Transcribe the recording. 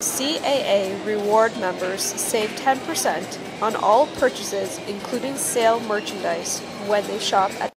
CAA Reward members save 10% on all purchases including sale merchandise when they shop at